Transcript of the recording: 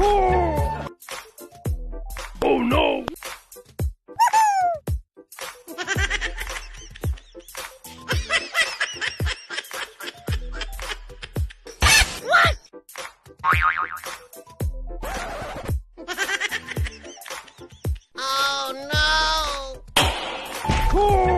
Oh, oh no! oh no! Oh!